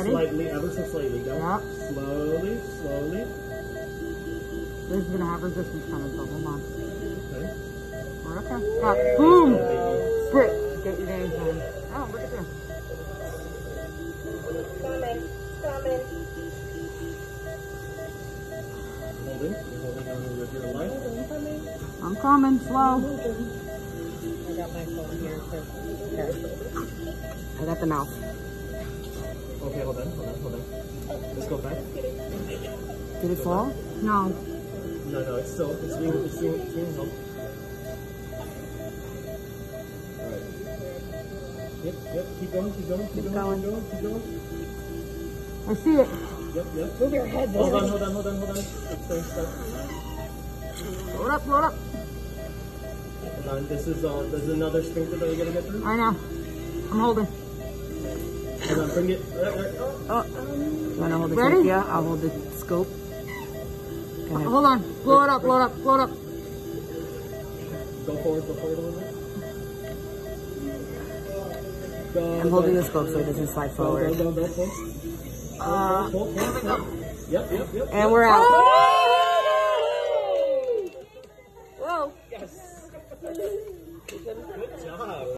Ready? Slightly, ever so slightly. Go. Yep. Slowly, slowly. This is gonna have resistance coming, so hold on. Okay. We're okay. Stop. Boom! Baby. Brick, get your names on. Oh, look at this. Coming, coming. Holding. You're holding on with your life. I'm coming, slow. I got my phone here. Okay. I got the mouth. Okay, hold on, hold on, hold on. Let's go back. Did it fall? No. No, no, it's still, it's being, it's being, it's being held. Alright. Yep, yep, keep going, keep going, keep, going, keep going, keep going. I see it. Yep, yep. Move your head, Hold on, hold on, hold on, hold on. Stay, stay. It up, it up. Hold on, this is, uh, there's another sphincter that we gotta get through. I know. I'm holding. Hold on, bring it. Oh. Um, you want to hold the Ready? Yeah, I'll hold the scope. Uh, hold on. Blow break, it up, break. blow it up, blow it up. Go forward, go forward a little bit. Go, I'm holding go. the scope so it doesn't slide forward. Go, go, go, go. Uh, go, go, go. Yep, yep, yep. And we're out. Oh! Whoa. Yes. Good job.